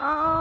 Oh.